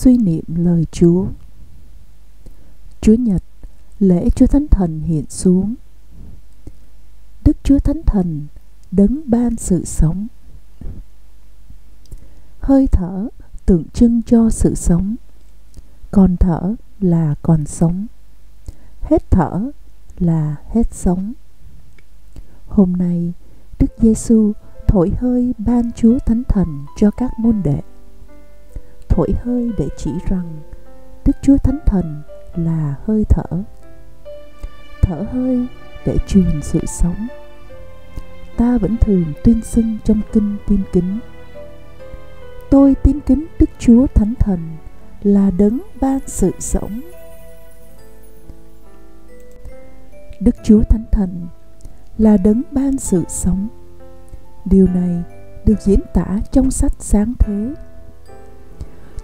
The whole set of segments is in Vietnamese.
suy niệm lời Chúa. Chúa Nhật, lễ Chúa Thánh Thần hiện xuống. Đức Chúa Thánh Thần đấng ban sự sống. Hơi thở tượng trưng cho sự sống. Còn thở là còn sống. Hết thở là hết sống. Hôm nay, Đức Giêsu thổi hơi ban Chúa Thánh Thần cho các môn đệ. Thổi hơi để chỉ rằng Đức Chúa Thánh Thần là hơi thở. Thở hơi để truyền sự sống. Ta vẫn thường tuyên xưng trong kinh tin kính. Tôi tin kính Đức Chúa Thánh Thần là đấng ban sự sống. Đức Chúa Thánh Thần là đấng ban sự sống. Điều này được diễn tả trong sách Sáng Thế.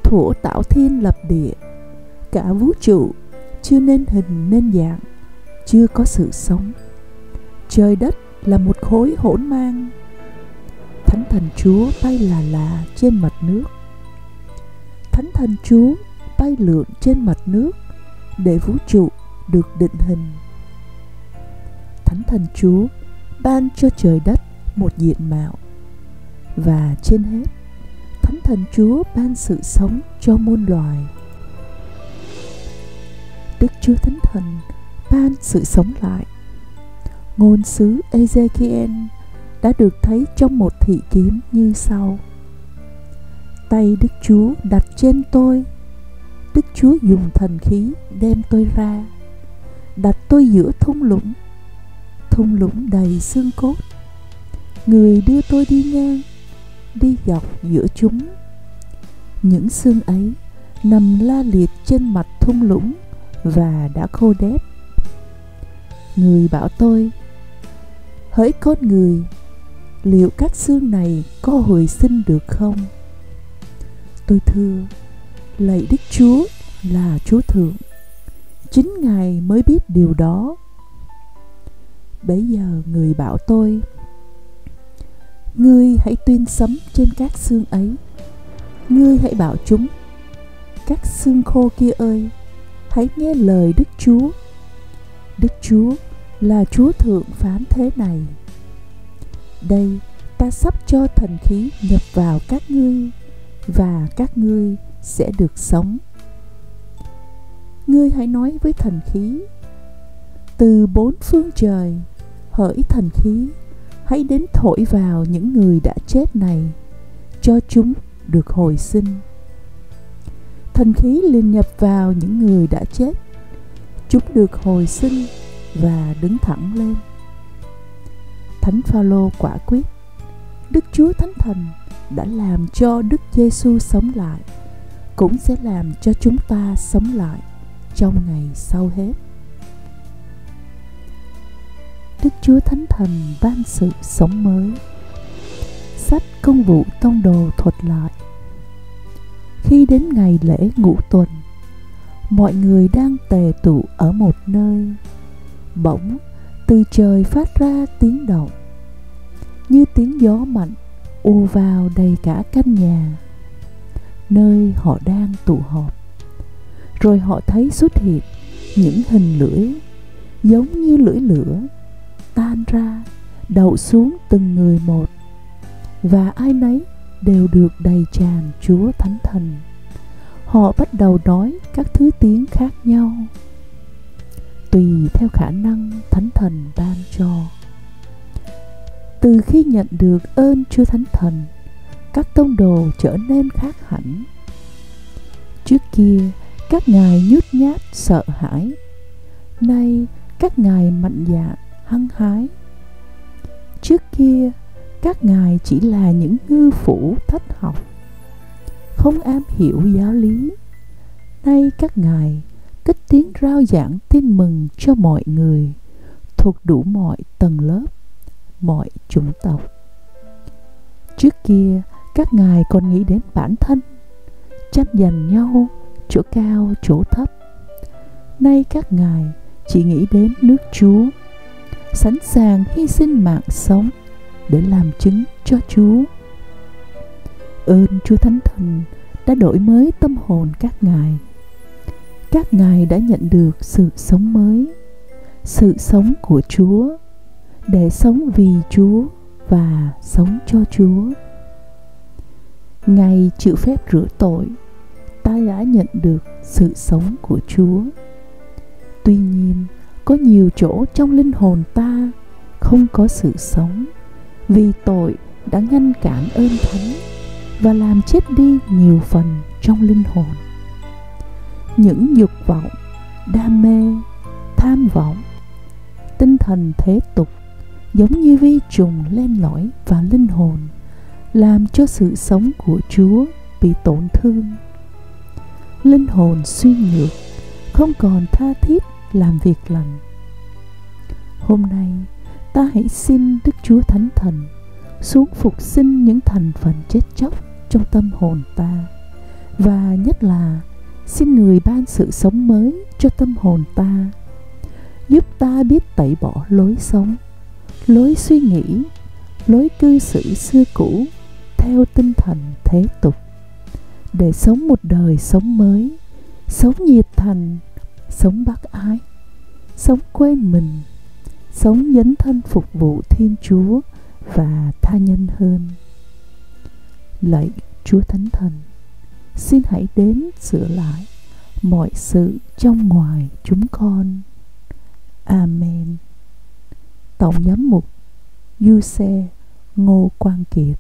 Thủ tạo thiên lập địa, cả vũ trụ chưa nên hình nên dạng, chưa có sự sống. Trời đất là một khối hỗn mang. Thánh thần Chúa bay là là trên mặt nước. Thánh thần Chúa bay lượn trên mặt nước để vũ trụ được định hình. Thánh thần Chúa ban cho trời đất một diện mạo và trên hết thánh thần chúa ban sự sống cho muôn loài. Đức chúa thánh thần ban sự sống lại. Ngôn sứ ezekiel đã được thấy trong một thị kiếm như sau. Tay đức chúa đặt trên tôi. Đức chúa dùng thần khí đem tôi ra. Đặt tôi giữa thung lũng. Thung lũng đầy xương cốt. Người đưa tôi đi ngang đi dọc giữa chúng. Những xương ấy nằm la liệt trên mặt thung lũng và đã khô đét. Người bảo tôi, hỡi con người, liệu các xương này có hồi sinh được không? Tôi thưa, lạy đức chúa là chúa thượng, chính ngài mới biết điều đó. Bấy giờ người bảo tôi Ngươi hãy tuyên sấm trên các xương ấy. Ngươi hãy bảo chúng, Các xương khô kia ơi, Hãy nghe lời Đức Chúa. Đức Chúa là Chúa Thượng phán thế này. Đây, ta sắp cho thần khí nhập vào các ngươi, Và các ngươi sẽ được sống. Ngươi hãy nói với thần khí, Từ bốn phương trời, Hỡi thần khí hãy đến thổi vào những người đã chết này, cho chúng được hồi sinh. Thần khí liền nhập vào những người đã chết, chúng được hồi sinh và đứng thẳng lên. Thánh phaolô quả quyết, đức chúa thánh thần đã làm cho đức giêsu sống lại, cũng sẽ làm cho chúng ta sống lại trong ngày sau hết. Đức Chúa Thánh Thần ban sự sống mới. Sách công vụ tông đồ thuật lại. Khi đến ngày lễ ngũ tuần, mọi người đang tề tụ ở một nơi. Bỗng, từ trời phát ra tiếng động, như tiếng gió mạnh u vào đầy cả căn nhà, nơi họ đang tụ họp. Rồi họ thấy xuất hiện những hình lưỡi giống như lưỡi lửa tan ra, đậu xuống từng người một. Và ai nấy đều được đầy tràn chúa thánh thần. Họ bắt đầu nói các thứ tiếng khác nhau, tùy theo khả năng thánh thần ban cho. Từ khi nhận được ơn chúa thánh thần, các tông đồ trở nên khác hẳn. Trước kia, các ngài nhút nhát sợ hãi. Nay, các ngài mạnh dạn hăng hái. Trước kia, các ngài chỉ là những ngư phủ thất học, không am hiểu giáo lý. Nay các ngài kích tiếng rao giảng tin mừng cho mọi người thuộc đủ mọi tầng lớp, mọi chủng tộc. Trước kia, các ngài còn nghĩ đến bản thân, tranh giành nhau chỗ cao, chỗ thấp. Nay các ngài chỉ nghĩ đến nước chúa sẵn sàng hy sinh mạng sống để làm chứng cho Chúa. Ơn Chúa Thánh Thần đã đổi mới tâm hồn các ngài. Các ngài đã nhận được sự sống mới, sự sống của chúa để sống vì chúa và sống cho chúa. Ngài chịu phép rửa tội, ta đã nhận được sự sống của chúa. Tuy nhiên có nhiều chỗ trong linh hồn ta không có sự sống, vì tội đã ngăn cản ơn thánh và làm chết đi nhiều phần trong linh hồn. Những dục vọng, đam mê, tham vọng, tinh thần thế tục giống như vi trùng len lỏi vào linh hồn, làm cho sự sống của chúa bị tổn thương. Linh hồn suy nhược, không còn tha thiết làm việc lành. Hôm nay, ta hãy xin đức chúa thánh thần xuống phục sinh những thành phần chết chóc trong tâm hồn ta. Và nhất là, xin người ban sự sống mới cho tâm hồn ta, giúp ta biết tẩy bỏ lối sống, lối suy nghĩ, lối cư xử xưa cũ theo tinh thần thế tục, để sống một đời sống mới, sống nhiệt thành sống bác ái, sống quên mình, sống dấn thân phục vụ thiên chúa và tha nhân hơn. Lạy chúa thánh thần, xin hãy đến sửa lại mọi sự trong ngoài chúng con. Amen. Tổng giám mục du xe ngô quang kiệt.